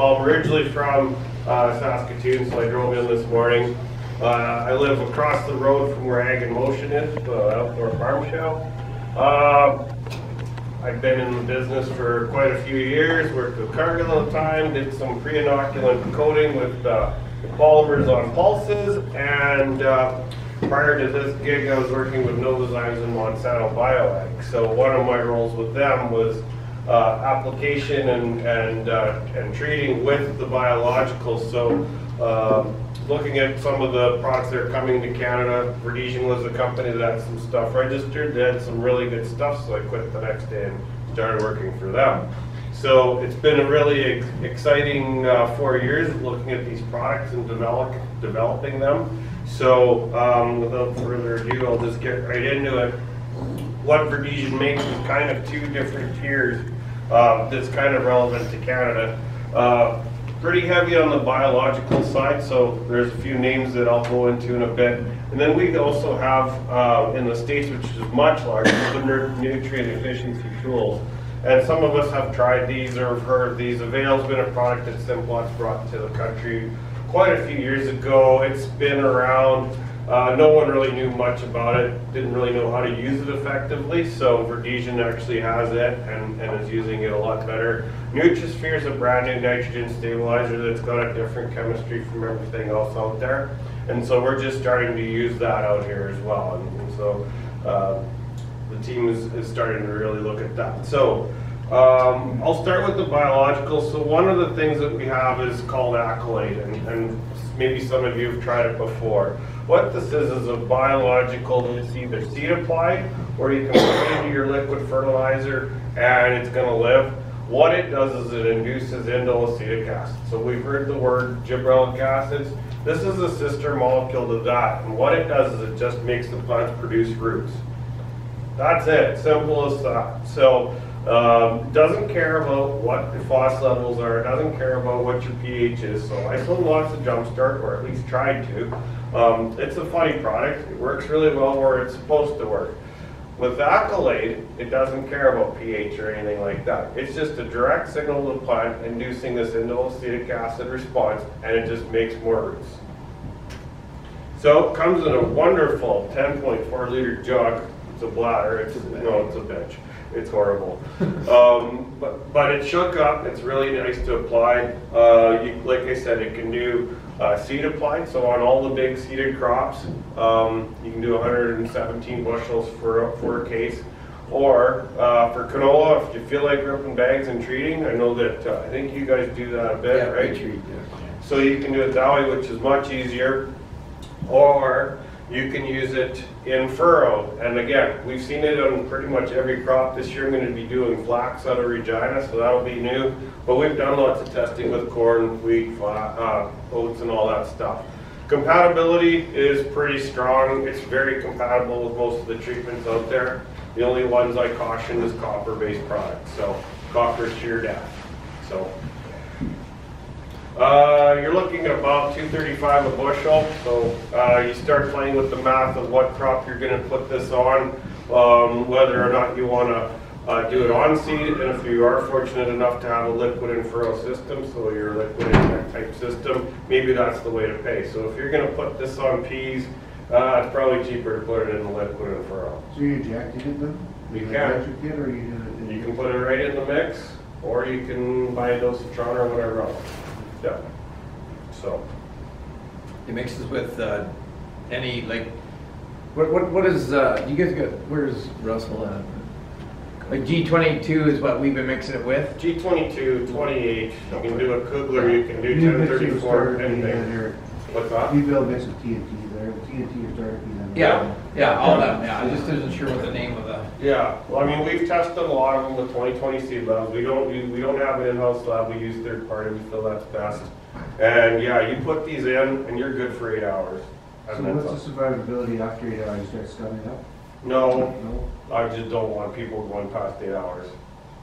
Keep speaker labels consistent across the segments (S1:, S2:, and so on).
S1: I'm originally from uh, Saskatoon, so I drove in this morning. Uh, I live across the road from where Ag in Motion is, the outdoor farm show. Uh, I've been in the business for quite a few years, worked with Cargill at the time, did some pre-inoculant coating with uh, polymers on pulses, and uh, prior to this gig, I was working with Novozymes and Monsanto Bioag. So one of my roles with them was uh, application and and uh, and treating with the biologicals. So um, looking at some of the products that are coming to Canada, Verdesian was a company that had some stuff registered. They had some really good stuff, so I quit the next day and started working for them. So it's been a really ex exciting uh, four years looking at these products and develop, developing them. So um, without further ado, I'll just get right into it. What Verdesian makes is kind of two different tiers uh, that's kind of relevant to Canada. Uh, pretty heavy on the biological side, so there's a few names that I'll go into in a bit. And then we also have uh, in the States, which is much larger, the nutrient efficiency tools. And some of us have tried these or have heard of these. Avail's been a product that Simplot's brought to the country quite a few years ago. It's been around. Uh, no one really knew much about it, didn't really know how to use it effectively, so Verdesian actually has it and, and is using it a lot better. Nutrisphere is a brand new nitrogen stabilizer that's got a different chemistry from everything else out there. And so we're just starting to use that out here as well. And, and so uh, the team is, is starting to really look at that. So um, I'll start with the biological. So one of the things that we have is called Accolade, and, and maybe some of you have tried it before. What this is is a biological that's either seed applied or you can put it into your liquid fertilizer and it's going to live. What it does is it induces indole acetic acid. So we've heard the word gibberellic acids. This is a sister molecule to that. And what it does is it just makes the plants produce roots. That's it, simple as that. So um, doesn't care about what the phos levels are, doesn't care about what your pH is. So Isolin wants to jumpstart, or at least tried to. Um, it's a funny product. It works really well where it's supposed to work. With Accolade, it doesn't care about pH or anything like that. It's just a direct signal to the plant inducing this indole acetic acid response, and it just makes more roots. So it comes in a wonderful 10.4 liter jug. It's a bladder. It's no, it's a bench. It's horrible. um, but, but it shook up. It's really nice to apply. Uh, you, like I said, it can do uh, seed applied. So on all the big seeded crops, um, you can do 117 bushels for, for a case. Or uh, for canola, if you feel like ripping bags and treating, I know that uh, I think you guys do that a bit,
S2: Yeah,
S1: right?
S2: treat, yeah.
S1: So you can do it that way, which is much easier. Or you can use it in furrow. And again, we've seen it on pretty much every crop. This year I'm going to be doing flax out of Regina, so that'll be new. But we've done lots of testing with corn, wheat, uh, oats, and all that stuff. Compatibility is pretty strong. It's very compatible with most of the treatments out there. The only ones I caution is copper-based products. So copper is sheer death. So uh, you're looking at about 235 a bushel. So uh, you start playing with the math of what crop you're going to put this on, um, whether or not you want to uh, do it on seed, and if you are fortunate enough to have a liquid and furrow system, so your liquid inject type system, maybe that's the way to pay. So if you're going to put this on peas, uh, it's probably cheaper to put it in the liquid and furrow.
S3: So you injected it then?
S1: You can.
S3: kit, or you did it?
S1: You can put it right in the mix, or you can buy a dosatron or whatever else. Yeah. So.
S2: It mixes with uh, any, like, what, what, what is, uh, you guys got, where's Russell at? Like G22 is what we've been mixing it with?
S1: G22, 28, you can do a Kugler, you can do
S3: You mix it
S1: 1034,
S3: Starkey and
S1: anything.
S3: your-
S1: What's that?
S3: You build mix with TNT there, TNT or Starkey then.
S2: Yeah, yeah, all that, yeah, I just wasn't sure what the name of the,
S1: Yeah, well, I mean, we've tested a lot of them with 2020 seed labs. We don't, use- we don't have an in-house lab, we use third party, we feel that's best. And yeah, you put these in and you're good for eight hours.
S3: So what's the survivability after eight hours, you start scumming up?
S1: No,
S3: No?
S1: I just don't want people going past eight hours.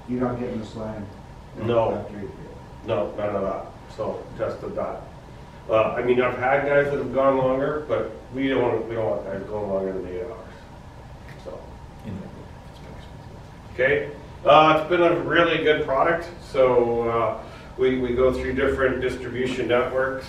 S3: You're not getting the slime?
S1: No. No, none of that. So tested that. Uh, I mean, I've had guys that have gone longer, but we don't want, we don't want guys going longer than eight hours. So, okay. Uh, it's been a really good product. So, uh, We, we go through different distribution networks,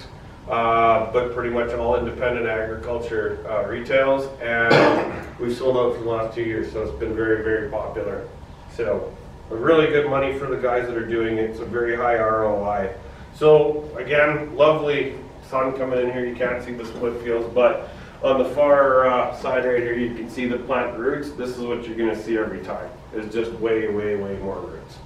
S1: uh, but pretty much all independent agriculture uh, retails. And we've sold out for the last two years, so it's been very, very popular. So, really good money for the guys that are doing it. It's a very high ROI. So, again, lovely sun coming in here. You can't see the split fields, but on the far uh, side right here, you can see the plant roots. This is what you're going to see every time. It's just way, way, way more roots.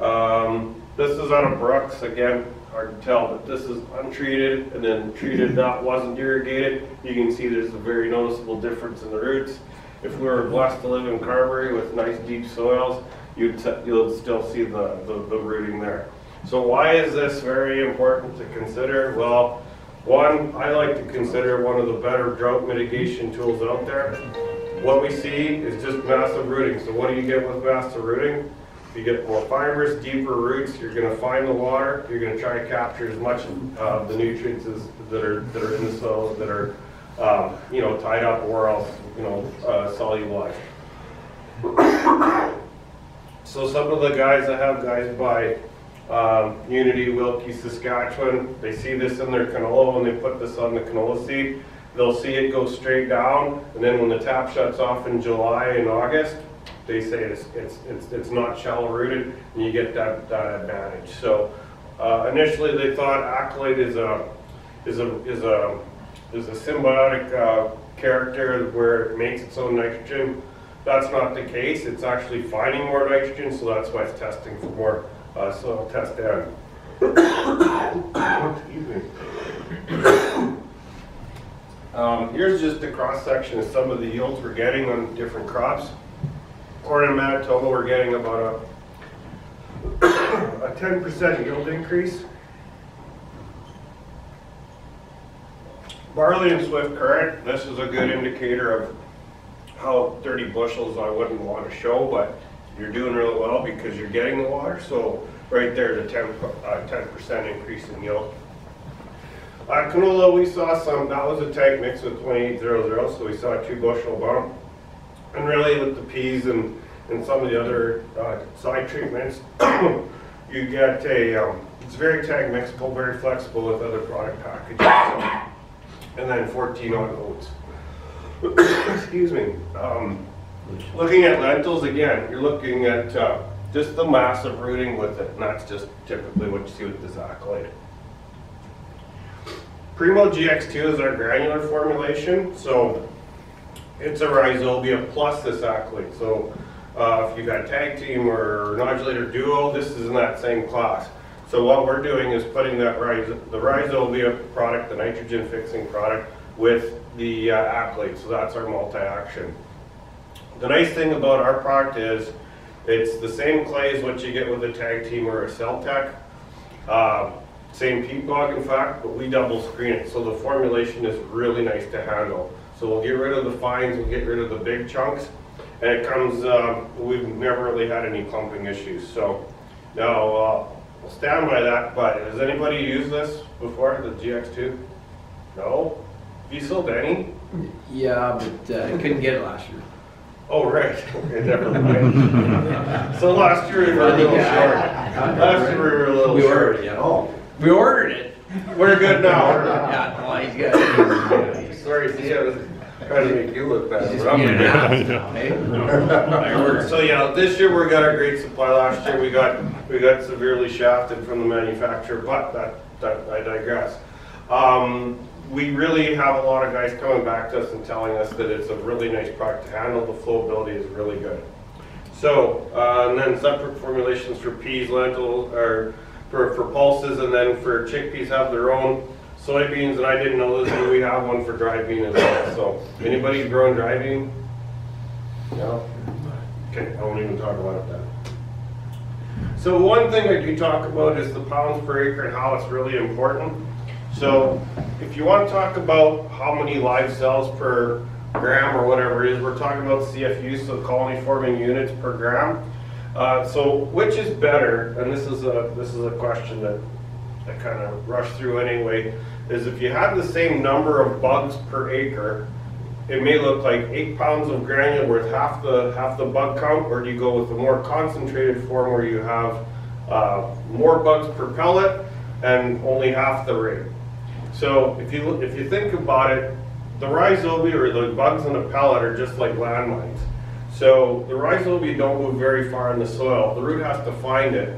S1: Um, this is on a Brooks, again, hard to tell, but this is untreated and then treated that wasn't irrigated. You can see there's a very noticeable difference in the roots. If we were blessed to live in Carberry with nice deep soils, you'd, you'll still see the, the, the rooting there. So why is this very important to consider? Well, one, I like to consider one of the better drought mitigation tools out there. What we see is just massive rooting. So what do you get with massive rooting? You get more fibers, deeper roots, you're gonna find the water, you're gonna try to capture as much of the nutrients as, that are, that are in the soil, that are, um, you know, tied up or else, you know, uh, solubilized. So some of the guys that have guys by, um, Unity, Wilkie, Saskatchewan, they see this in their canola, and they put this on the canola seed, they'll see it go straight down, and then when the tap shuts off in July and August, they say it's, it's, it's, it's not shallow rooted, and you get that, that advantage. So, uh, initially, they thought accolade is a, is a, is a, is a symbiotic, uh, character where it makes its own nitrogen. That's not the case, it's actually finding more nitrogen, so that's why it's testing for more, uh, soil test N. Excuse me. Um, here's just a cross section of some of the yields we're getting on different crops. Corn in Manitoba, we're getting about a, a ten percent yield increase. Barley and Swift Current, this is a good indicator of how thirty bushels I wouldn't want to show, but you're doing really well because you're getting the water, so right there's a ten, uh, ten percent increase in yield. Uh, canola, we saw some, that was a tank mix with twenty-eight zero zero, so we saw a two bushel bump. And really with the peas and, and some of the other, uh, side treatments, you get a, um, it's very tag mixable, very flexible with other product packages. so- And then fourteen on oats. Excuse me. Um, looking at lentils, again, you're looking at, uh, just the massive rooting with it, and that's just typically what you see with this accolade. Primo GX2 is our granular formulation, so it's a rhizobia plus this accolade. So uh, if you've got tag team or nodulator duo, this is in that same class. So what we're doing is putting that the rhizobia product, the nitrogen fixing product, with the uh. So that's our multi-action. The nice thing about our product is it's the same clay as what you get with a tag team or a Cell-Tech. Uh, same peat bog, in fact, but we double screen it, so the formulation is really nice to handle. So we'll get rid of the fines, we'll get rid of the big chunks, and it comes, um, we've never really had any clumping issues, so. Now, uh, I'll stand by that, but has anybody used this before, the GX2? No? Have you sold any?
S2: Yeah, but uh, I couldn't get it last year.
S1: Oh, right, okay, never mind. So last year we were a little short. Last year we were a little short.
S2: We
S1: short.
S2: ordered, yeah.
S3: Oh,
S2: We ordered it.
S1: We're good now.
S2: Yeah, no, he's good.
S1: Sorry, see, I was trying to make you look bad.
S2: He's
S1: but I'm
S2: just being
S1: good.
S2: an ass? I ordered.
S1: So yeah, this year we got a great supply. Last year we got, we got severely shafted from the manufacturer, but that, that, I digress. Um, we really have a lot of guys coming back to us and telling us that it's a really nice product to handle. The flowability is really good. So, uh, and then separate formulations for peas, lentil, or for, for pulses, and then for chickpeas have their own. Soybeans, and I didn't know this, but we have one for dry bean as well. So, anybody growing dry bean? No? Okay, I won't even talk about it then. So one thing I do talk about is the pounds per acre and how it's really important. So if you want to talk about how many live cells per gram or whatever it is, we're talking about CFU, so colony forming units per gram. Uh, so which is better, and this is a, this is a question that I kind of rushed through anyway, is if you have the same number of bugs per acre, it may look like eight pounds of granule worth half the half the bug count, or do you go with the more concentrated form where you have uh, more bugs per pellet and only half the rate. So if you, if you think about it, the rhizobia or the bugs in the pellet are just like landmines. So the rhizobia don't move very far in the soil. The root has to find it.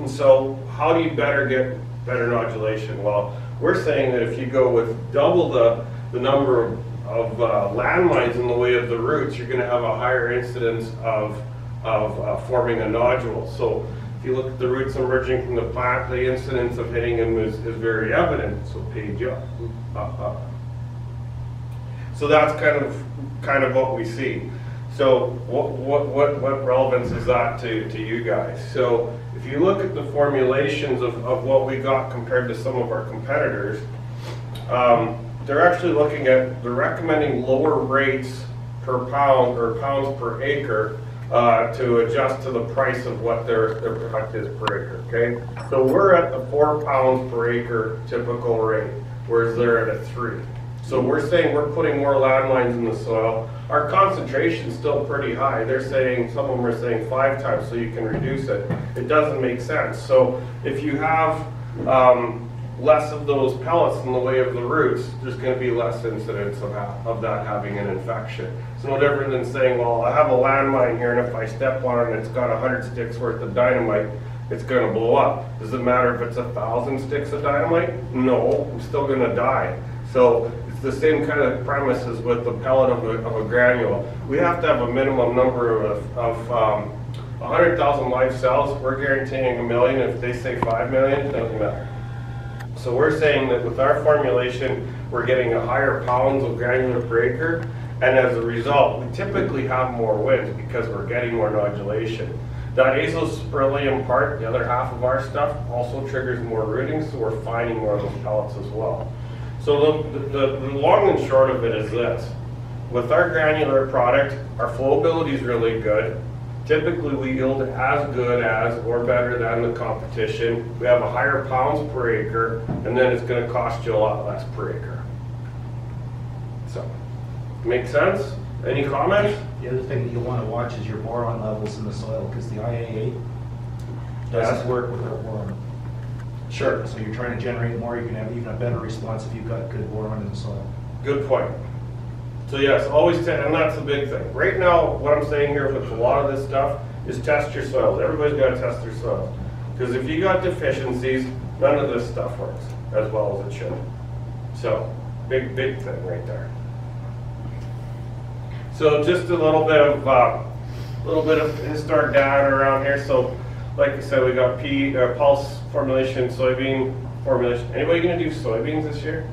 S1: And so how do you better get better nodulation? Well, we're saying that if you go with double the, the number of, of uh, landmines in the way of the roots, you're gonna have a higher incidence of, of uh, forming a nodule. So if you look at the roots emerging from the plant, the incidence of hitting them is, is very evident. So page up, up. So that's kind of, kind of what we see. So what, what, what, what relevance is that to, to you guys? So if you look at the formulations of, of what we got compared to some of our competitors, um, they're actually looking at, they're recommending lower rates per pound or pounds per acre uh, to adjust to the price of what their, their product is per acre, okay? So we're at the four pounds per acre typical rate, whereas they're at a three. So we're saying we're putting more landmines in the soil. Our concentration's still pretty high. They're saying, some of them are saying five times, so you can reduce it. It doesn't make sense. So if you have, um, less of those pellets in the way of the roots, there's gonna be less incidence of, ha- of that having an infection. It's no different than saying, well, I have a landmine here and if I step on it and it's got a hundred sticks worth of dynamite, it's gonna blow up. Does it matter if it's a thousand sticks of dynamite? No, I'm still gonna die. So the same kind of premise as with the pellet of a, of a granule. We have to have a minimum number of, of, um, hundred thousand live cells. We're guaranteeing a million. If they say five million, doesn't matter. So we're saying that with our formulation, we're getting a higher pounds of granular per acre, and as a result, we typically have more wind because we're getting more nodulation. That azospirillum part, the other half of our stuff, also triggers more rooting, so we're finding more of those pellets as well. So the, the, the long and short of it is this. With our granular product, our flowability is really good. Typically, we yield as good as or better than the competition. We have a higher pounds per acre, and then it's gonna cost you a lot less per acre. So, make sense? Any comments?
S4: The other thing that you'll want to watch is your boron levels in the soil, because the
S1: IAA
S4: doesn't work without boron.
S1: Sure.
S4: So you're trying to generate more, you can have even a better response if you've got good boron in the soil.
S1: Good point. So yes, always, test, and that's the big thing. Right now, what I'm saying here with a lot of this stuff is test your soils. Everybody's gotta test their soils. Because if you got deficiencies, none of this stuff works as well as it should. So, big, big thing right there. So just a little bit of, uh, little bit of historic data around here. So, like I said, we got P, uh, pulse formulation, soybean formulation. Anybody gonna do soybeans this year?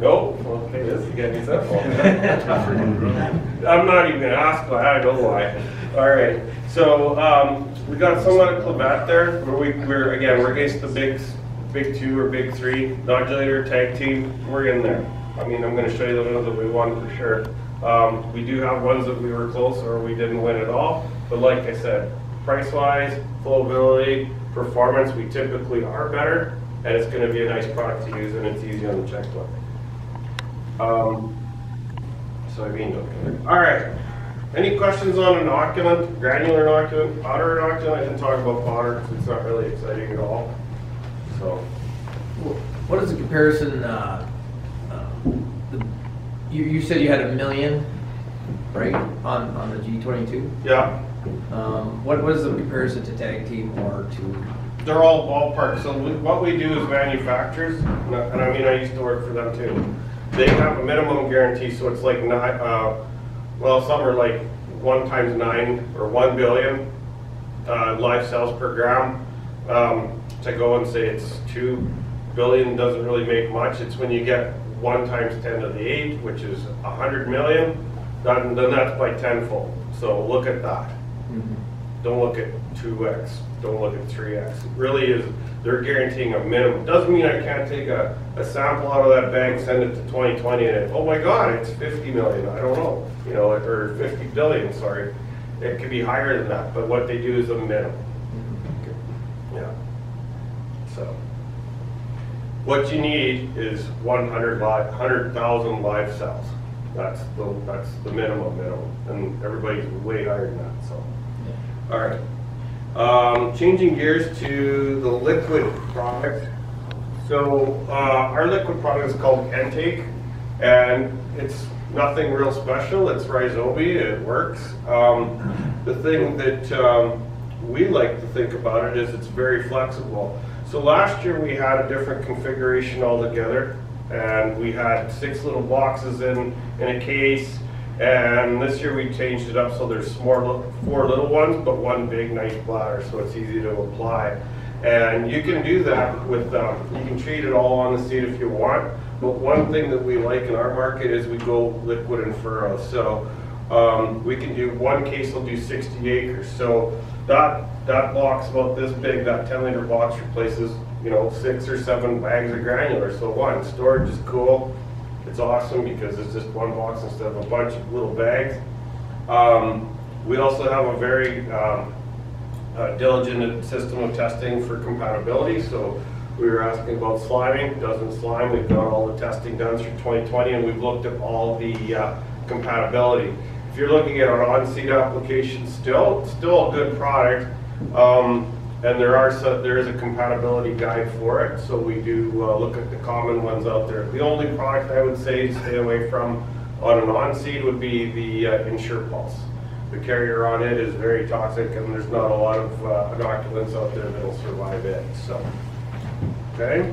S1: No? Okay, this is getting simple. I'm not even gonna ask why, I know why. All right, so, um, we got someone at Clavet there, where we, we're, again, we're against the big, big two or big three, nodulator tag team, we're in there. I mean, I'm gonna show you the ones that we won for sure. Um, we do have ones that we were close or we didn't win at all, but like I said, price-wise, flowability, performance, we typically are better, and it's gonna be a nice product to use and it's easy on the checkbook. Um, soybean inoculant. All right. Any questions on inoculant, granular inoculant, powder inoculant? I didn't talk about powder because it's not really exciting at all. So,
S2: What is the comparison, uh, uh, the- you, you said you had a million, right, on, on the G twenty-two?
S1: yeah,
S2: Um, what, was the comparison to tag team or to,
S1: they're all ballpark. So we- what we do is manufacturers, and I mean, I used to work for them too. They have a minimum guarantee, so it's like nine, uh, well, some are like one times nine or one billion, uh, live cells per gram. Um, to go and say it's two billion doesn't really make much. It's when you get one times ten to the eight, which is a hundred million, then, then that's by tenfold. So look at that. Mm-hmm. Don't look at two X, don't look at three X. It really is, they're guaranteeing a minimum. Doesn't mean I can't take a, a sample out of that bank, send it to twenty twenty and it, oh my God, it's fifty million, I don't know. You know, or fifty billion, sorry. It could be higher than that, but what they do is a minimum. Mm-hmm. Yeah. So. What you need is one hundred live, hundred thousand live cells. That's the, that's the minimum minimum, and everybody's way higher than that, so. All right. Um, changing gears to the liquid product. So, uh, our liquid product is called Intake, and it's nothing real special. It's Rhizobi, it works. Um, the thing that, um, we like to think about it is it's very flexible. So last year we had a different configuration altogether, and we had six little boxes in, in a case, and this year we changed it up so there's more, four little ones, but one big nice bladder, so it's easy to apply. And you can do that with, um, you can treat it all on the seed if you want, but one thing that we like in our market is we go liquid and furrow. So, um, we can do, one case will do sixty acres, so that, that box about this big, that ten liter box replaces, you know, six or seven bags of granular, so one, storage is cool. It's awesome because it's just one box instead of a bunch of little bags. Um, we also have a very, um, uh, diligent system of testing for compatibility, so we were asking about sliming, doesn't slime, we've got all the testing done through 2020, and we've looked at all the uh, compatibility. If you're looking at an on-seed application, still, still a good product, um, and there are, so- there is a compatibility guide for it, so we do uh, look at the common ones out there. The only product I would say to stay away from on an on-seed would be the uh, Insure Pulse. The carrier on it is very toxic, and there's not a lot of uh, inoculants out there that'll survive it, so. Okay?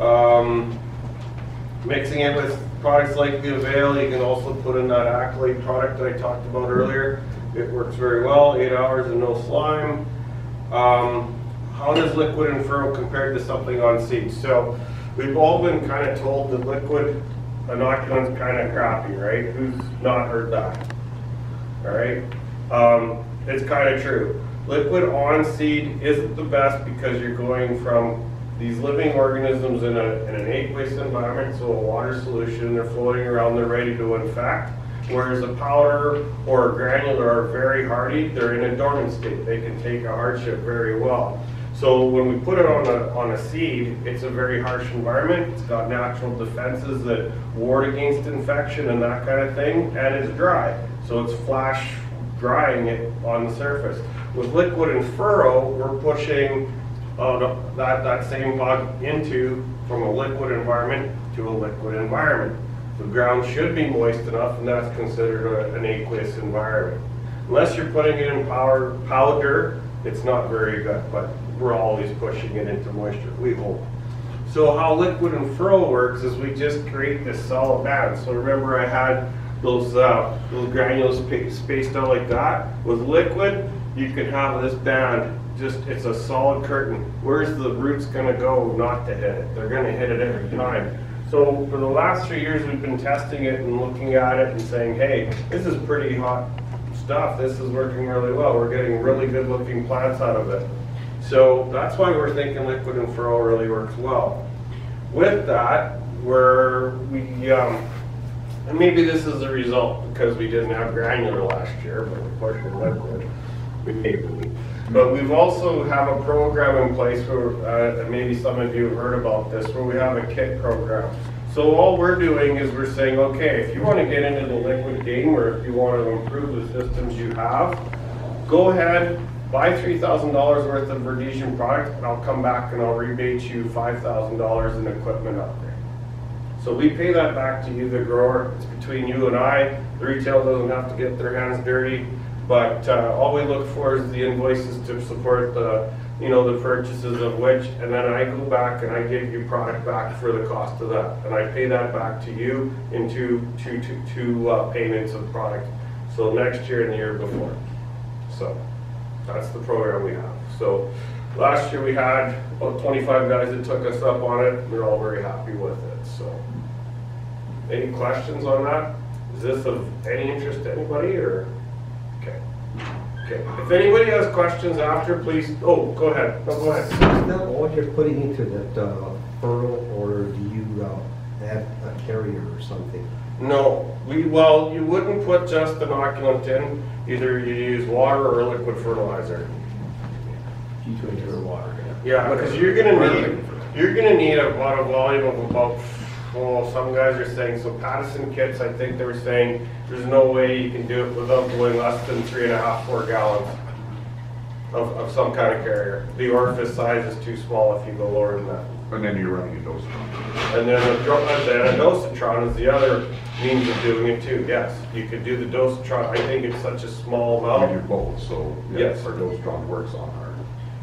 S1: Um, Mixing it with products like the Avail, you can also put in that Accolade product that I talked about earlier. It works very well, eight hours and no slime. Um, How does liquid and furrow compare to something on seed? So we've all been kind of told that liquid inoculant's kind of crappy, right? Who's not heard that? All right, um, it's kind of true. Liquid on seed isn't the best because you're going from these living organisms in, a, in an aqueous environment, so a water solution, they're floating around, they're ready to infect. Whereas a powder or a granular are very hardy, they're in a dormant state. They can take a hardship very well. So when we put it on a, on a seed, it's a very harsh environment. It's got natural defenses that ward against infection and that kind of thing, and it's dry. So it's flash drying it on the surface. With liquid and furrow, we're pushing uh, that, that same bug into, from a liquid environment to a liquid environment. The ground should be moist enough, and that's considered a- an aqueous environment. Unless you're putting it in power, powder, it's not very good, but we're always pushing it into moisture, we hope. So how liquid and furrow works is we just create this solid band. So remember I had those uh, little granules spaced out like that? With liquid, you can have this band, just, it's a solid curtain. Where's the roots gonna go not to hit it? They're gonna hit it every time. So for the last three years, we've been testing it and looking at it and saying, hey, this is pretty hot stuff. This is working really well. We're getting really good looking plants out of it. So that's why we're thinking liquid and furrow really works well. With that, we're, we, um, and maybe this is the result because we didn't have granular last year, but we're pushing liquid. We maybe. But we've also have a program in place where, uh, maybe some of you have heard about this, where we have a kit program. So all we're doing is we're saying, okay, if you want to get into the liquid game or if you want to improve the systems you have, go ahead, buy three thousand dollars worth of Verdesian product, and I'll come back and I'll rebate you five thousand dollars in equipment upgrade. So we pay that back to you, the grower. It's between you and I. The retail doesn't have to get their hands dirty. But uh, all we look for is the invoices to support the, you know, the purchases of which, and then I go back and I give you product back for the cost of that. And I pay that back to you in two, two, two, two uh, payments of product. So next year and the year before. So that's the program we have. So last year we had about 25 guys that took us up on it. We're all very happy with it. So any questions on that? Is this of any interest to anybody or? Okay. Okay. If anybody has questions after, please, oh, go ahead. No, go ahead.
S5: Is that all you're putting into that uh, furrow, or do you uh, add a carrier or something?
S1: No, we, well, you wouldn't put just the inoculant in. Either you use water or liquid fertilizer.
S2: G twenty-two or water,
S1: Yeah, because you're gonna need, you're gonna need a water volume of about, well, some guys are saying, so Pattison kits, I think they were saying, there's no way you can do it without going less than three and a half, four gallons. of, of some kind of carrier. The orifice size is too small if you go lower than that.
S6: And then you're running a dose.
S1: And then a, dro- then a dosatron is the other means of doing it too, yes. You could do the dosatron, I think it's such a small
S6: We do
S1: amount.
S6: both, so.
S1: Yes.
S6: yes, our dosatron works on our,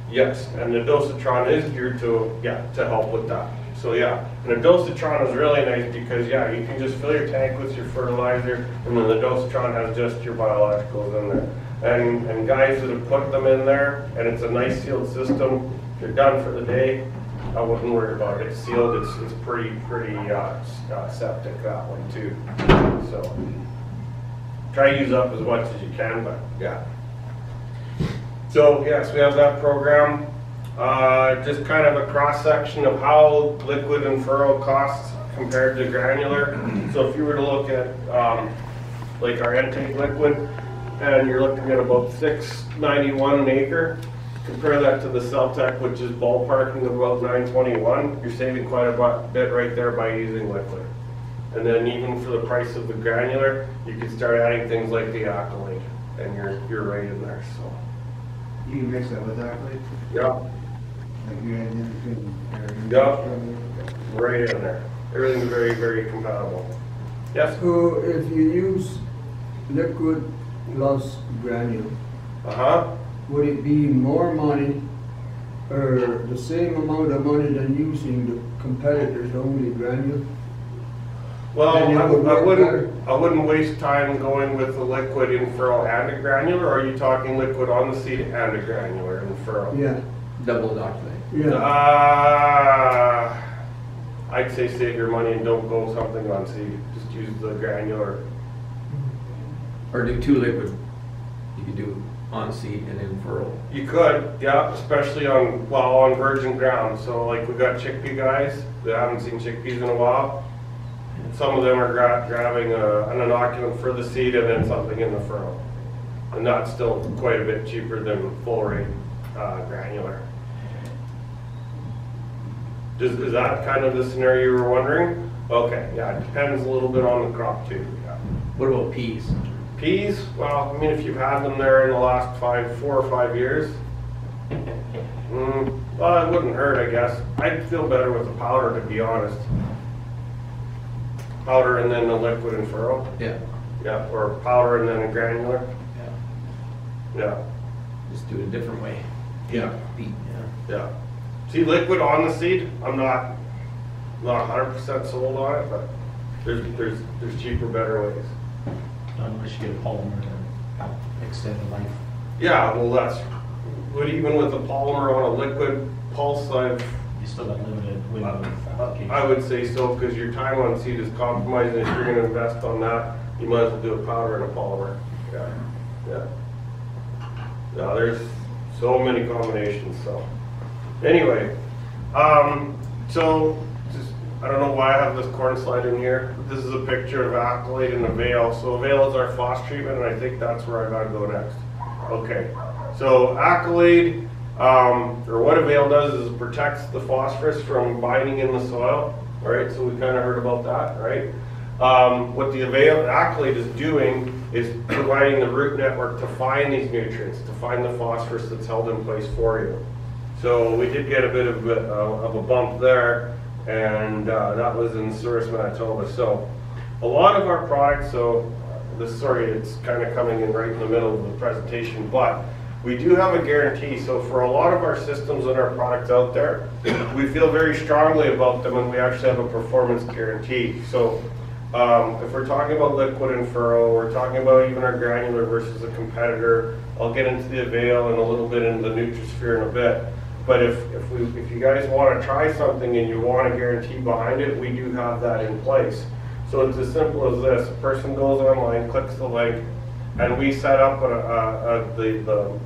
S1: Yes, and the dosatron is geared to, yeah, to help with that. So, yeah, and a dosatron is really nice because, yeah, you can just fill your tank with your fertilizer and then the dosatron has just your biologicals in there. And, and guys that have put them in there and it's a nice sealed system, you're done for the day, I wouldn't worry about it. It's sealed, it's, it's pretty, pretty, uh, uh, septic that one too. So, try to use up as much as you can, but, yeah. So, yes, we have that program. Uh, just kind of a cross-section of how liquid and furrow costs compared to granular. So if you were to look at, um, like our intake liquid, and you're looking at about six ninety-one an acre, compare that to the Cell-Tech, which is ballparking the about nine twenty-one, you're saving quite a bit right there by using liquid. And then even for the price of the granular, you could start adding things like the accolade, and you're, you're right in there, so.
S3: You can mix that with accolade,
S1: Yeah.
S3: Like you add in between.
S1: Yeah. Right in there. Everything's very, very compatible. Yes?
S7: So if you use liquid plus granule,
S1: Uh-huh.
S7: would it be more money or the same amount of money than using the competitor's only granule?
S1: Well,
S7: And it
S1: I
S7: would
S1: I
S7: work
S1: wouldn't, I wouldn't waste time going with the liquid in furrow and a granular, or are you talking liquid on the seed and a granular in furrow?
S7: Yeah,
S2: Double inoculate.
S7: yeah.
S1: Uh, I'd say save your money and don't go something on seed. Just use the granular.
S2: Or do two liquid. You could do on seed and in furrow.
S1: You could, yeah, especially on, well, on virgin ground. So like we got chickpea guys that haven't seen chickpeas in a while. Some of them are gra- grabbing a, an inoculant for the seed and then something in the furrow. And that's still quite a bit cheaper than full rate uh, granular. Is, is that kind of the scenario you were wondering? Okay, yeah, it depends a little bit on the crop too, yeah.
S2: What about peas?
S1: Peas, well, I mean, if you've had them there in the last five, four or five years, mm, well, it wouldn't hurt, I guess. I'd feel better with the powder, to be honest. Powder and then the liquid and furrow,
S2: Yeah.
S1: yeah, or powder and then a granular,
S2: Yeah.
S1: yeah,
S2: Just do it a different way.
S1: Yeah.
S2: Peat, yeah.
S1: yeah. See, liquid on the seed, I'm not, not hundred percent sold on it, but there's, there's, there's cheaper, better ways.
S4: unless you get a polymer to extend the life.
S1: Yeah, well, that's, but even with the polymer on a liquid pulse, I've,
S4: You still got limited window of application.
S1: I would say so, because your time on seed is compromised, and if you're gonna invest on that, you might as well do a powder and a polymer. Yeah, yeah. Yeah, there's so many combinations, so. Anyway, um, so, just, I don't know why I have this corn slide in here. This is a picture of Accolade and Avail. So Avail is our phos treatment, and I think that's where I gotta go next. Okay, so Accolade, um, or what Avail does is it protects the phosphorus from binding in the soil. All right, so we kind of heard about that, right? Um, what the Avail Accolade is doing is providing the root network to find these nutrients, to find the phosphorus that's held in place for you. So we did get a bit of, a- uh, of a bump there, and uh, that was in Souris, Manitoba. So a lot of our products, so uh, this, sorry, it's kind of coming in right in the middle of the presentation, but we do have a guarantee. So for a lot of our systems and our products out there, we feel very strongly about them, and we actually have a performance guarantee. So um, if we're talking about liquid and furrow, we're talking about even our granular versus a competitor. I'll get into the Avail and a little bit into the Nutrisphere in a bit. But if, if we, if you guys want to try something and you want a guarantee behind it, we do have that in place. So it's as simple as this, a person goes online, clicks the link, and we set up a, a, a, the, the,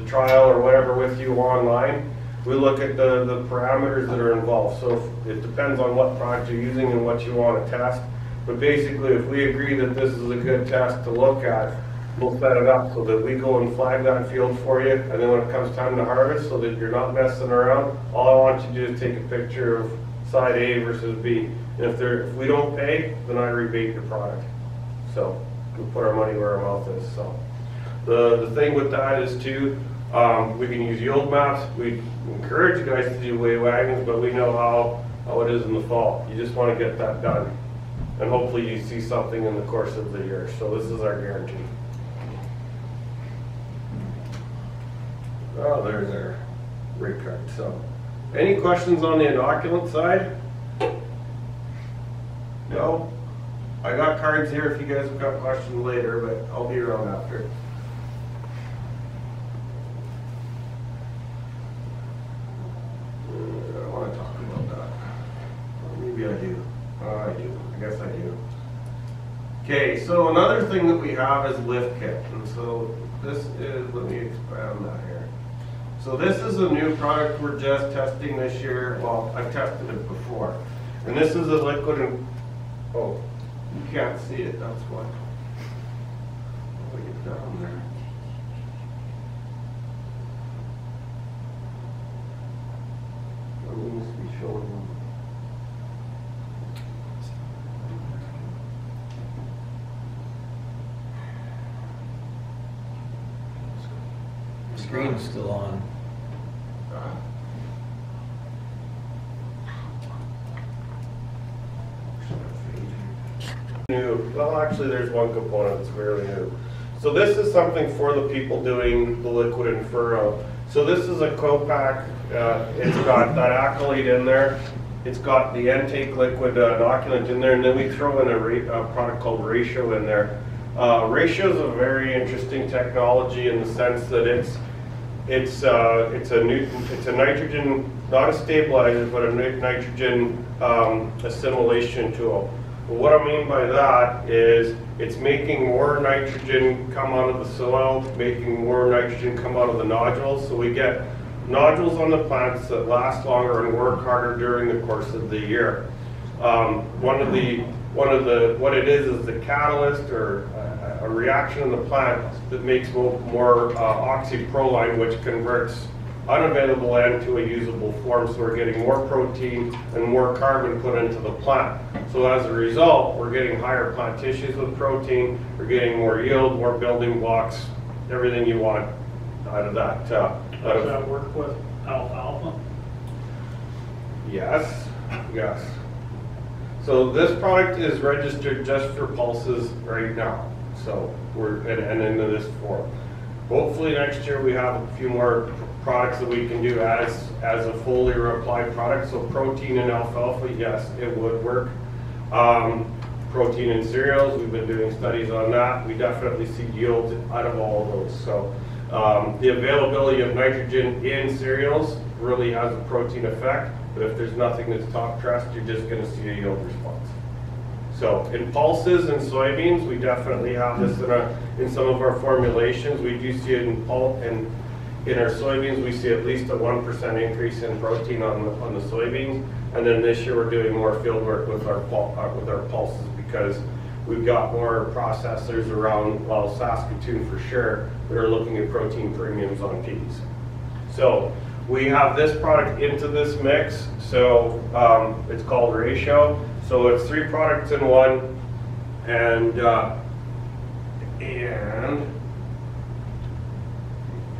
S1: the trial or whatever with you online. We look at the, the parameters that are involved. So if- it depends on what product you're using and what you want to test. But basically, if we agree that this is a good test to look at, we'll set it up so that we go and flag that field for you. And then when it comes time to harvest, so that you're not messing around, all I want you to do is take a picture of side A versus B. And if if we don't pay, then I rebate your product. So we put our money where our mouth is, so. The, the thing with that is too, Um, we can use yield maps. We encourage you guys to do weigh wagons, but we know how, how it is in the fall. You just want to get that done. And hopefully you see something in the course of the year. So this is our guarantee. Oh, there's our rate card. So, any questions on the inoculant side? No? I got cards here if you guys have got questions later, but I'll be around after. Uh, I want to talk about that. Maybe I do. Oh, I do. I guess I do. Okay, so another thing that we have is lift kit. And so this is, let me expand that here. So this is a new product we're just testing this year. Well, I've tested it before. And this is a liquid and, oh, you can't see it, that's why. How do I get down there? Needs to be showing them.
S2: Screen's still on.
S1: New, well, actually, there's one component that's fairly new. So this is something for the people doing the liquid and furrow. So this is a Copac, uh, it's got that accolade in there. It's got the intake liquid uh, inoculant in there, and then we throw in a a product called Ratio in there. Uh, Ratio is a very interesting technology in the sense that it's, it's, uh, it's a new, it's a nitrogen, not a stabilizer, but a nitrogen, um, assimilation tool. What I mean by that is it's making more nitrogen come out of the soil, making more nitrogen come out of the nodules. So we get nodules on the plants that last longer and work harder during the course of the year. Um, one of the, one of the, what it is, is the catalyst or a, reaction in the plant that makes more, more uh, oxyproline, which converts unavailable N to a usable form, so we're getting more protein and more carbon put into the plant. So as a result, we're getting higher plant tissues with protein, we're getting more yield, more building blocks, everything you want out of that. uh, out
S8: Does
S1: of-
S8: that work with alfalfa?
S1: Yes, yes. So this product is registered just for pulses right now. So we're, and, and into this form. Hopefully next year we have a few more products that we can do as, as a foliar applied product. So protein in alfalfa, yes, it would work. Um, protein in cereals, we've been doing studies on that. We definitely see yield out of all of those. So um, the availability of nitrogen in cereals really has a protein effect, but if there's nothing that's top dressed, you're just gonna see a yield response. So in pulses and soybeans, we definitely have this in our, in some of our formulations. We do see it in pulp and in our soybeans, we see at least a one percent increase in protein on the, on the soybeans. And then this year, we're doing more field work with our uh, with our pulses because we've got more processors around, well, Saskatoon for sure, that are looking at protein premiums on peas. So we have this product into this mix, so um, it's called Ratio. So it's three products in one, and uh, and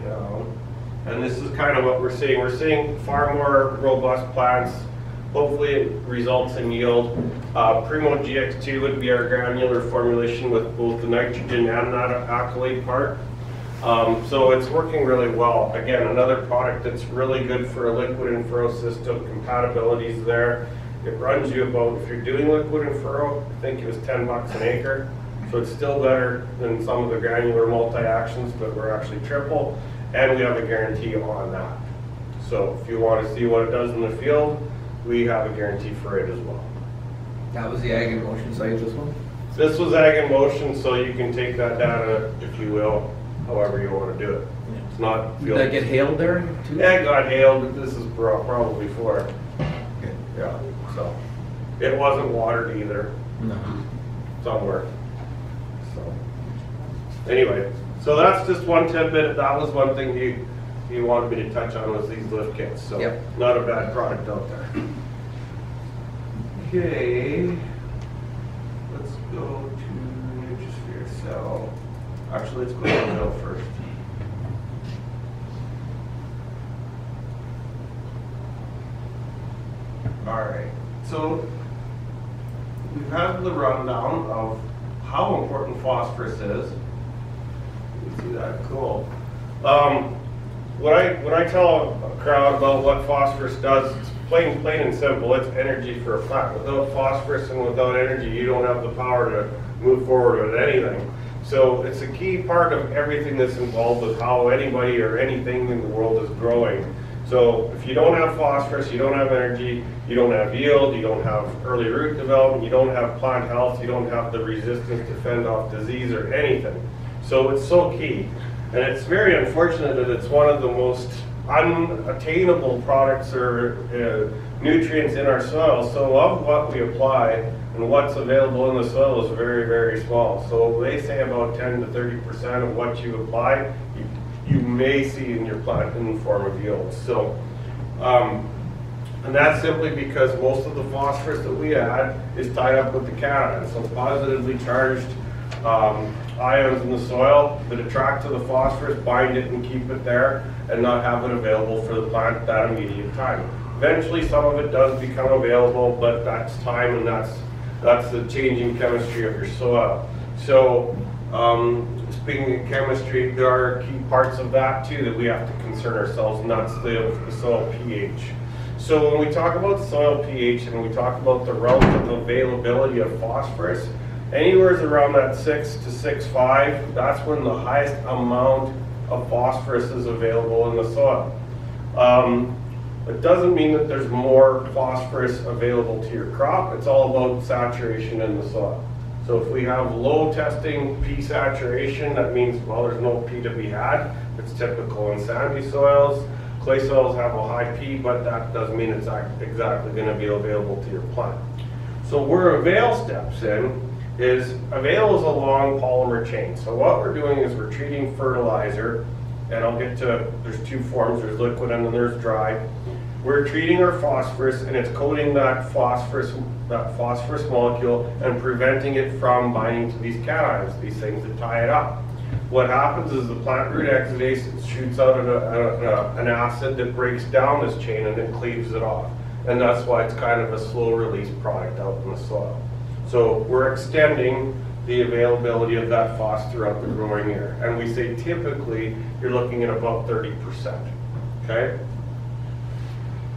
S1: down. And this is kind of what we're seeing. We're seeing far more robust plants. Hopefully, it results in yield. Uh, Primo GX2 would be our granular formulation with both the nitrogen and that accolade part. Um, so it's working really well. Again, another product that's really good for a liquid and furrow system. Compatibility's there. It runs you about, if you're doing liquid and furrow, I think it was 10 bucks an acre. So it's still better than some of the granular multi-actions, but we're actually triple. And we have a guarantee on that. So if you want to see what it does in the field, we have a guarantee for it as well.
S2: That was the ag in motion side, this one?
S1: This was ag in motion, so you can take that data, if you will, however you want to do it. It's not.
S2: Did that get hailed there too?
S1: Yeah, it got hailed, this is pro- probably for, yeah, so it wasn't watered either.
S2: No.
S1: Somewhere. So anyway, so that's just one tidbit. That was one thing you you wanted me to touch on was these lift kits. So
S2: yep.
S1: not a bad product out there. Okay. Let's go to Nutrisphere So, Actually, let's go to the middle first. All right so we've had the rundown of how important phosphorus is. You see that, cool. Um, when I, when I tell a crowd about what phosphorus does, it's plain, plain and simple, it's energy for a plant. Without phosphorus and without energy, you don't have the power to move forward with anything. So it's a key part of everything that's involved with how anybody or anything in the world is growing. So if you don't have phosphorus, you don't have energy, you don't have yield, you don't have early root development, you don't have plant health, you don't have the resistance to fend off disease or anything. So it's so key. And it's very unfortunate that it's one of the most unattainable products or uh, nutrients in our soil. So of what we apply and what's available in the soil is very, very small. So they say about 10 to 30% of what you apply, you, you may see in your plant in the form of yields. So, um, and that's simply because most of the phosphorus that we add is tied up with the cation. So positively charged um, ions in the soil that attract to the phosphorus, bind it and keep it there, and not have it available for the plant at that immediate time. Eventually, some of it does become available, but that's time and that's that's the changing chemistry of your soil. So, um, speaking of chemistry, there are key parts of that too that we have to concern ourselves, and that's the, the soil pH. So when we talk about soil pH and we talk about the relative availability of phosphorus, anywhere around that six to six five, that's when the highest amount of phosphorus is available in the soil. Um, it doesn't mean that there's more phosphorus available to your crop. It's all about saturation in the soil. So if we have low testing P saturation, that means, well, there's no P to be had. It's typical in sandy soils. Clay soils have a high P, but that doesn't mean it's exactly going to be available to your plant. So where Avail steps in is Avail is a long polymer chain. So what we're doing is we're treating fertilizer, and I'll get to, there's two forms, there's liquid and then there's dry. We're treating our phosphorus and it's coating that phosphorus, that phosphorus molecule and preventing it from binding to these cations, these things that tie it up. What happens is the plant root exudate shoots out an, a- an acid that breaks down this chain and it cleaves it off. And that's why it's kind of a slow release product out in the soil. So we're extending the availability of that phos throughout the growing year. And we say typically, you're looking at about thirty percent, okay?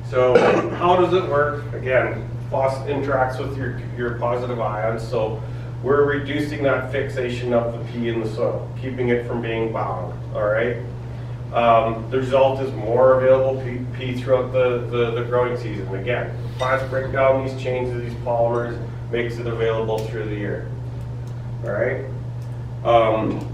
S1: So how does it work? Again, interacts with your, your positive ions, so we're reducing that fixation of the P in the soil, keeping it from being bound, all right? Um, the result is more available P, P throughout the, the, the growing season. Again, plants break down these chains of these polymers, makes it available through the year. All right? Um,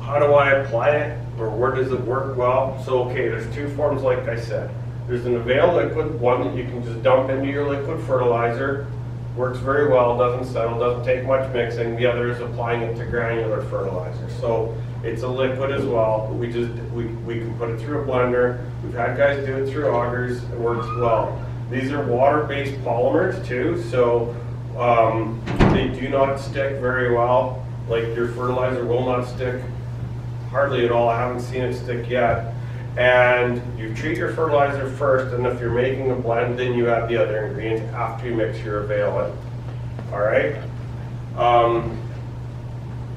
S1: how do I apply it, or where does it work well? So, okay, there's two forms, like I said. There's an Avail liquid, one that you can just dump into your liquid fertilizer. Works very well, doesn't settle, doesn't take much mixing. The other is applying it to granular fertilizer. So it's a liquid as well. We just we, we can put it through a blender. We've had guys do it through augers. It works well. These are water-based polymers too, so um, they do not stick very well. Like your fertilizer will not stick hardly at all. I haven't seen it stick yet. And you treat your fertilizer first, and if you're making a blend, then you add the other ingredients after you mix your avail. All right. Um,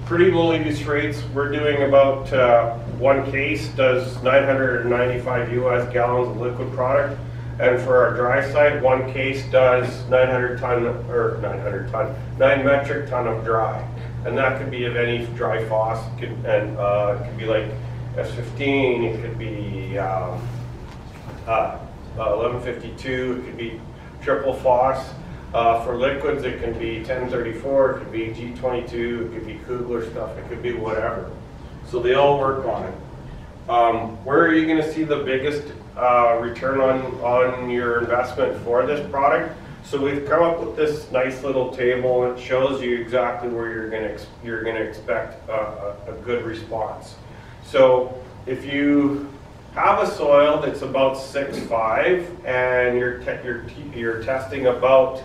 S1: pretty low use rates. We're doing about uh, one case does 995 US gallons of liquid product, and for our dry site, one case does 900 ton or 900 ton, nine metric ton of dry, and that could be of any dry could, and uh, could be like S15, it could be um, uh, uh, 1152, it could be triple phos. Uh, for liquids, it can be 1034, it could be G22, it could be Kugler stuff, it could be whatever. So they all work on it. Um, where are you going to see the biggest uh, return on, on your investment for this product? So we've come up with this nice little table. It shows you exactly where you're going to you're going to expect a, a, a good response. So if you have a soil that's about six five and you're you're you're testing about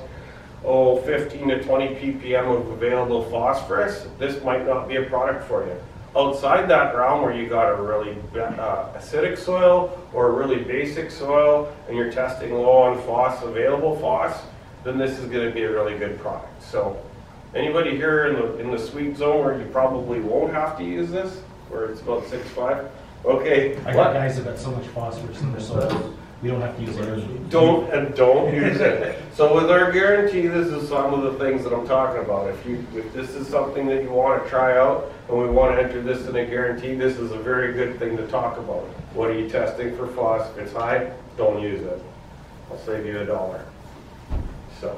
S1: oh 15 to 20 ppm of available phosphorus, this might not be a product for you. Outside that realm where you got a really uh, acidic soil or a really basic soil and you're testing low on phos, available phos, then this is gonna be a really good product. So anybody here in the, in the sweet zone where you probably won't have to use this, where it's about six five? Okay.
S4: I got guys that got so much phosphorus in their soil, we don't have to use theirs.
S1: Don't, and don't use it. So with our guarantee, this is some of the things that I'm talking about. If you, if this is something that you want to try out, and we want to enter this in a guarantee, this is a very good thing to talk about. What are you testing for phos? If it's high, don't use it. I'll save you a dollar. So.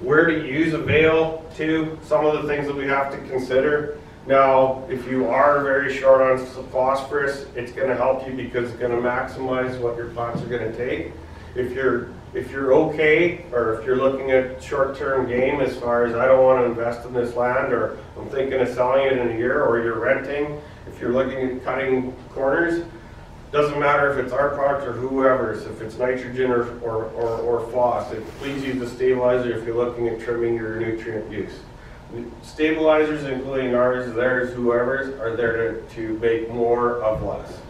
S1: Where to use Avail to, some of the things that we have to consider. Now, if you are very short on phosphorus, it's gonna help you because it's gonna maximize what your plants are gonna take. If you're, if you're okay, or if you're looking at short-term gain as far as I don't wanna invest in this land, or I'm thinking of selling it in a year, or you're renting, if you're looking at cutting corners, doesn't matter if it's our product or whoever's, if it's nitrogen or, or, or, or phos, it- please use the stabilizer if you're looking at trimming your nutrient use. Stabilizers, including ours, theirs, whoever's, are there to, to make more of less,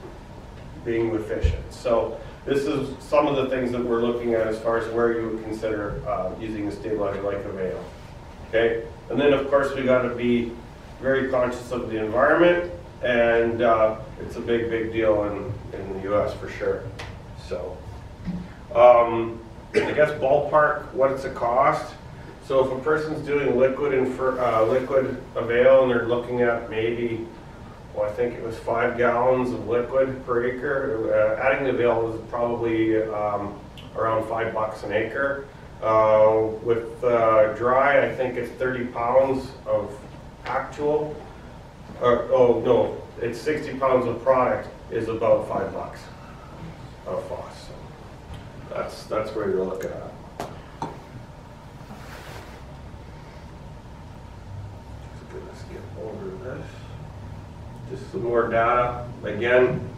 S1: being efficient. So this is some of the things that we're looking at as far as where you would consider, uh, using a stabilizer like Avail. Okay, and then of course we gotta be very conscious of the environment, and, uh, it's a big, big deal in, in the US for sure, so. Um, I guess ballpark, what's the cost? So if a person's doing liquid and for, uh, liquid avail and they're looking at maybe, well, I think it was five gallons of liquid per acre, uh, adding the avail is probably, um, around five bucks an acre. Uh, with, uh, dry, I think it's thirty pounds of actual, or, oh, no, it's sixty pounds of product is about five bucks of phos. So That's, that's where you're looking at. Let's get over this. Just some more data. Again,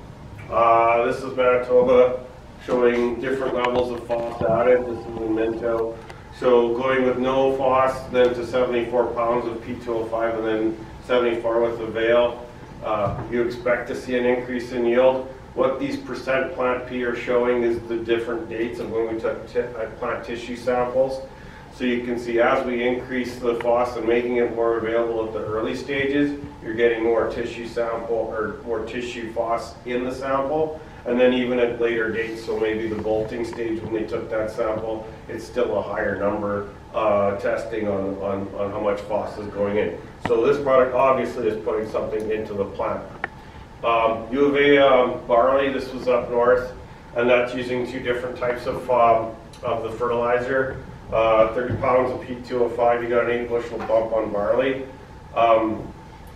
S1: uh, this is Manitoba showing different levels of phos added. This is in Minto. So going with no phos, then to 74 pounds of P2O5, and then 74 with the Avail. Uh, you expect to see an increase in yield. What these percent plant P are showing is the different dates of when we took uh, plant tissue samples. So you can see as we increase the phos and making it more available at the early stages, you're getting more tissue sample or more tissue phos in the sample. And then even at later dates, so maybe the bolting stage when they took that sample, it's still a higher number uh, testing on, on, on how much phos is going in. So this product obviously is putting something into the plant. Um, U of A um, barley, this was up north, and that's using two different types of, um, of the fertilizer. Uh, 30 pounds of P2O5, you got an 8 bushel bump on barley. Um,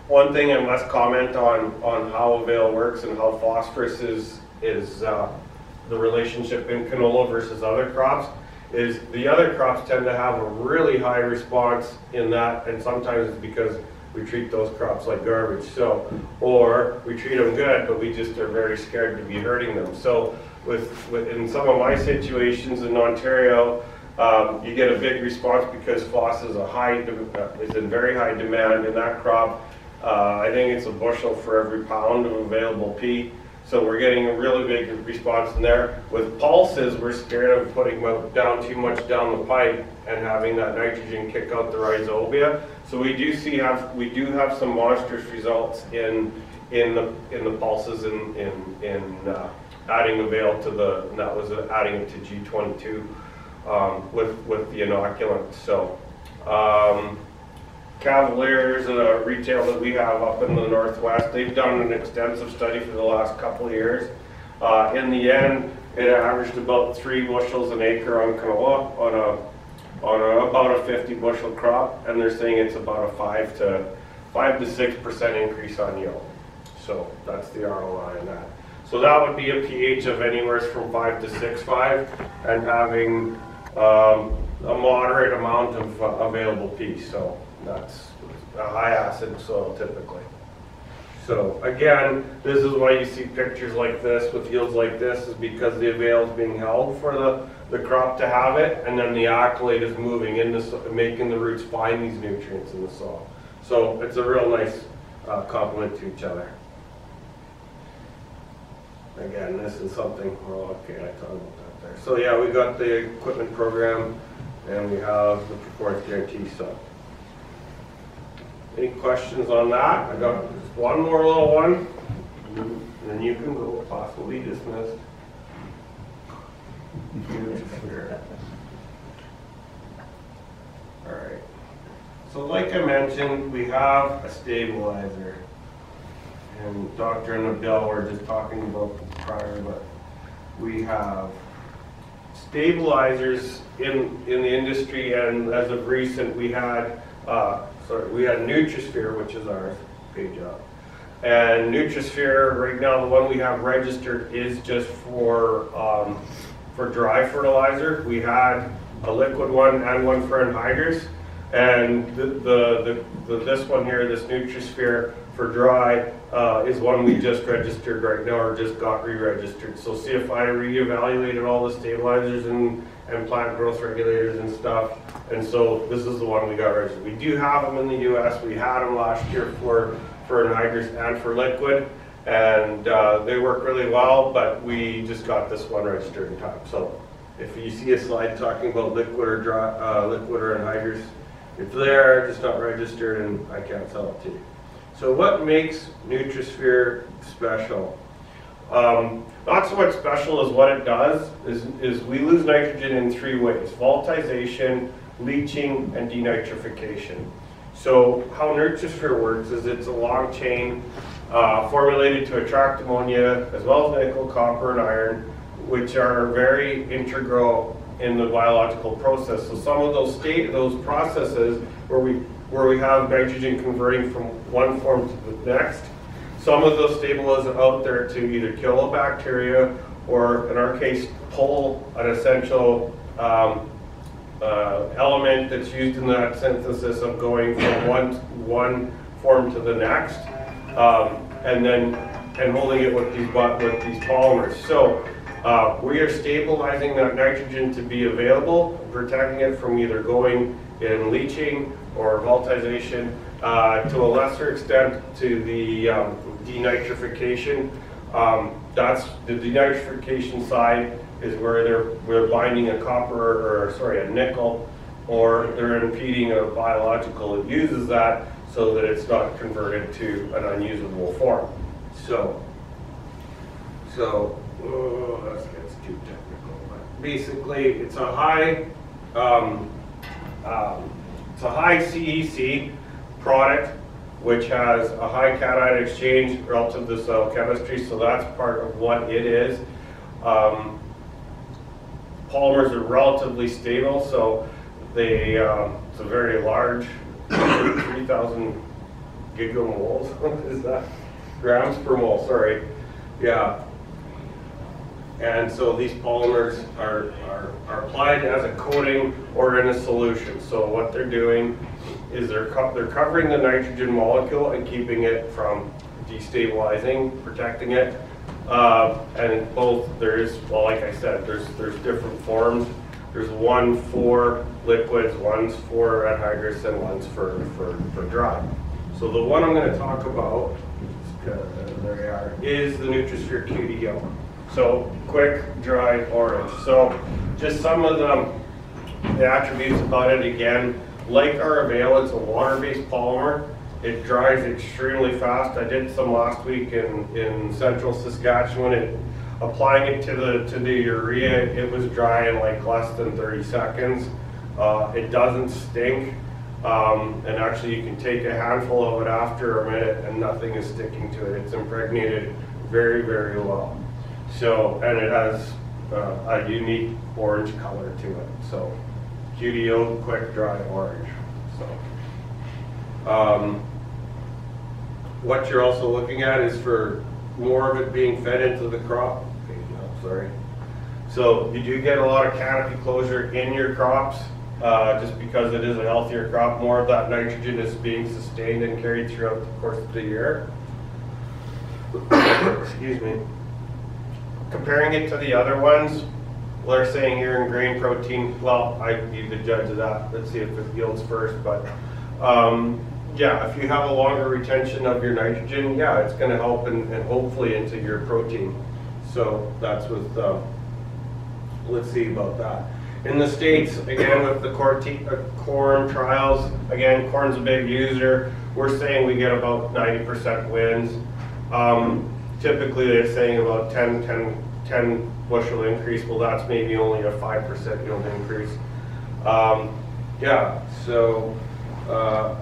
S1: one thing, and let's comment on, on how Avail works and how phosphorus is, is uh, the relationship in canola versus other crops, is the other crops tend to have a really high response in that, and sometimes it's because we treat those crops like garbage, so, or we treat them good, but we just are very scared to be hurting them. So with, with, in some of my situations in Ontario, um, you get a big response because phos is a high, uh, is in very high demand in that crop. Uh, I think it's a bushel for every pound of available P. So we're getting a really big response in there. With pulses, we're scared of putting down too much down the pipe and having that nitrogen kick out the rhizobia. So we do see have we do have some monstrous results in in the in the pulses in in, in uh, adding avail to the that was adding it to G22 um, with with the inoculant. So. Um, Cavaliers, a retail that we have up in the northwest, they've done an extensive study for the last couple of years. Uh, in the end, it averaged about three bushels an acre on canola on a, on a, about a 50 bushel crop, and they're saying it's about a five to, five to six percent increase on yield. So that's the ROI in that. So that would be a pH of anywhere from five to six five, and having um, a moderate amount of uh, available P. So that's a high acid soil typically. So again, this is why you see pictures like this with yields like this is because the avail is being held for the, the crop to have it and then the accolade is moving in the, so- making the roots find these nutrients in the soil. So it's a real nice, uh, complement to each other. Again, this is something, well, okay, I talked about that So yeah, we got the equipment program and we have the performance guarantee, so. Any questions on that? I got one more little one, and then you can go possibly dismissed. All right. So like I mentioned, we have a stabilizer. And Dr. and Abdel were just talking about prior, but we have stabilizers in, in the industry, and as of recent, we had, uh, sorry, we had Nutrisphere, which is ours, page. And Nutrisphere, right now, the one we have registered is just for, um, for dry fertilizer. We had a liquid one and one for anhydrous. And the, the, the, the- this one here, this Nutrisphere for dry, uh, is one we just registered right now, or just got re-registered. So see if CFI reevaluated all the stabilizers and, and plant growth regulators and stuff. And so this is the one we got registered. We do have them in the US. We had them last year for, for anhydrous and for liquid. And, uh, they work really well, but we just got this one registered in time. So if you see a slide talking about liquid or dry, uh, liquid or anhydrous, it's there, just not registered, and I can't sell it to you. So what makes Nutrisphere special? Um, not so much special as what it does is, is we lose nitrogen in three ways: voltization, leaching, and denitrification. So how Nutrisphere works is it's a long chain uh, formulated to attract ammonia as well as nickel, copper, and iron, which are very integral in the biological process. So some of those state those processes where we where we have nitrogen converting from one form to the next, some of those stabilizers out there to either kill a bacteria or, in our case, pull an essential um, uh, element that's used in that synthesis of going from one one form to the next, um, and then and holding it with these with these polymers. So uh, we are stabilizing that nitrogen to be available, protecting it from either going in leaching or voltization, uh, to a lesser extent to the um, denitrification. Um, that's the denitrification side is where they're we're binding a copper or sorry a nickel, or they're impeding a biological that uses that so that it's not converted to an unusable form. So, so oh, that gets too technical. But basically, it's a high um, um, it's a high CEC product which has a high cation exchange relative to cell chemistry, so that's part of what it is. Um, polymers are relatively stable, so they, um, it's a very large, 3,000 gigamoles, is that? Grams per mole, sorry. Yeah. And so these polymers are, are, are applied as a coating or in a solution. So what they're doing is they're, co- they're covering the nitrogen molecule and keeping it from destabilizing, protecting it. Uh, and both, there is, well, like I said, there's, there's different forms. There's one for liquids, one's for anhydrous, and one's for, for, for dry. So the one I'm gonna talk about, uh, there they are, is the Nutrisphere QDO. So quick, dry, orange. So just some of the, the attributes about it again. Like our Avail, it's a water-based polymer. It dries extremely fast. I did some last week in, in central Saskatchewan. It, applying it to the to the urea, it was dry in like less than 30 seconds. Uh, it doesn't stink. Um, and actually, you can take a handful of it after a minute, and nothing is sticking to it. It's impregnated very, very well. So, and it has uh, a unique orange color to it. So, QDO quick dry orange. So, um, what you're also looking at is for more of it being fed into the crop. Okay, no, sorry. So you do get a lot of canopy closure in your crops, uh, just because it is a healthier crop. More of that nitrogen is being sustained and carried throughout the course of the year. Excuse me. Comparing it to the other ones, they're saying here in grain protein, well, I'd be the judge of that. Let's see if it yields first, but um, yeah, if you have a longer retention of your nitrogen, yeah, it's gonna help and, and hopefully into your protein. So that's with, um, let's see about that. In the States, again, with the corn, uh, corn trials, again, corn's a big user. We're saying we get about ninety percent wins. Um, typically, they're saying about 10, 10, 10 bushel increase. Well, that's maybe only a five percent yield increase. Um, yeah, so, uh,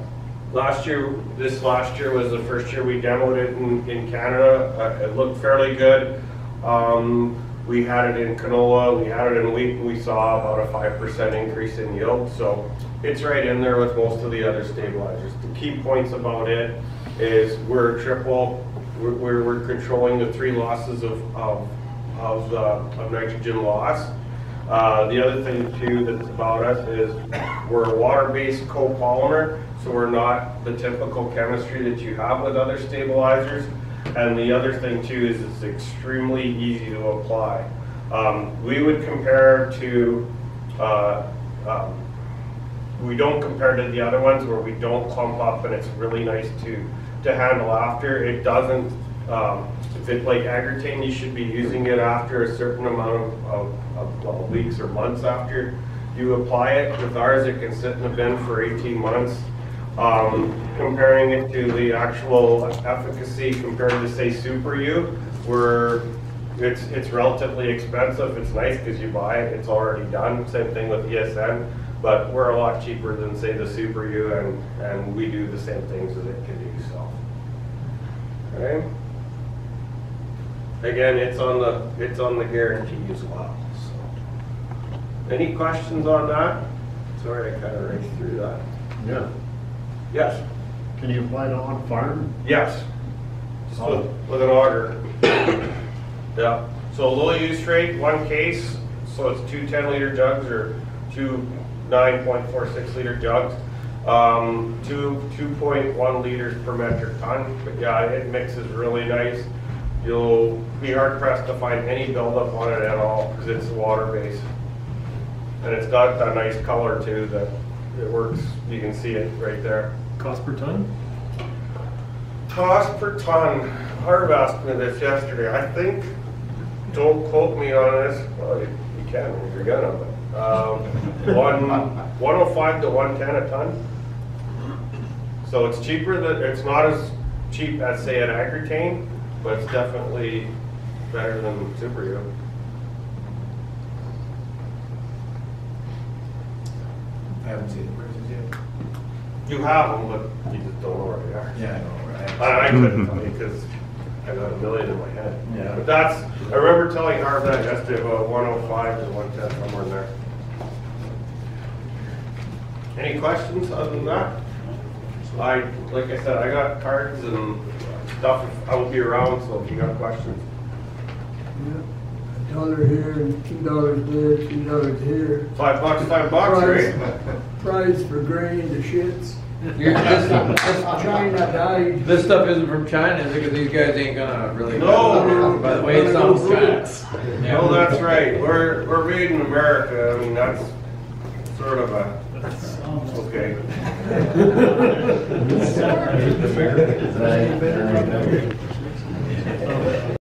S1: last year, this last year was the first year we demoed it in, in Canada. Uh, it looked fairly good. Um, we had it in canola, we had it in wheat, we saw about a five percent increase in yield. So it's right in there with most of the other stabilizers. The key points about it is we're triple, we're, controlling the three losses of, of, of, the, of nitrogen loss. Uh, the other thing too that's about us is we're a water-based copolymer, so we're not the typical chemistry that you have with other stabilizers. And the other thing too is it's extremely easy to apply. Um, we would compare to, uh, um, we don't compare to the other ones where we don't clump up and it's really nice to, to handle after. It doesn't, um, if it like Agrotain, you should be using it after a certain amount of, of, of weeks or months after you apply it. With ours, it can sit in the bin for 18 months. Um, comparing it to the actual efficacy compared to say Super U, where it's, it's relatively expensive. It's nice because you buy it, it's already done. Same thing with ESN, but we're a lot cheaper than say the Super U and, and we do the same things that it can do. Okay. Again, it's on the, it's on the guarantee as well, so. Any questions on that? Sorry, I kind of raced through that.
S9: Yeah.
S1: Yes,
S9: Can you apply it on farm?
S1: yes. Just with, with an auger. Yeah, so low use rate, one case, so it's two 10 liter jugs or two 9.46 liter jugs. Um, two, 2.1 liters per metric ton, but yeah, it mixes really nice. You'll be hard pressed to find any buildup on it at all, because it's water based. And it's got that nice color too, that it works, you can see it right there.
S8: Cost per ton?
S1: Cost per ton, Harv asked me this yesterday, I think, don't quote me on this, well, you you can if you're gonna, but, um, one, one oh five to one ten a ton. So it's cheaper than, it's not as cheap as say an Agrotain, but it's definitely better than Super U.
S4: I haven't seen the prices yet.
S1: You have them, but you just don't know where they are.
S4: Yeah, I know, right?
S1: I, I couldn't tell you because I got a million in my head.
S4: Yeah.
S1: But that's, I remember telling Harv that yesterday about one oh five to one ten, somewhere in there. Any questions other than that? I, like I said, I got cards and stuff, I will be around, so if you got questions.
S7: Yeah, A dollar here and two dollars there, two dollars here.
S1: Five bucks, five bucks,
S7: Price-
S1: right?
S7: Price for grain, the shits.
S2: You're- This
S7: China died.
S2: this stuff isn't from China, is it? Because these guys ain't gonna really.
S1: No.
S2: By the way, it sounds China. Yeah.
S1: No, that's right, we're, we're made in America, I mean, that's sort of a, Okay.
S8: The Okay.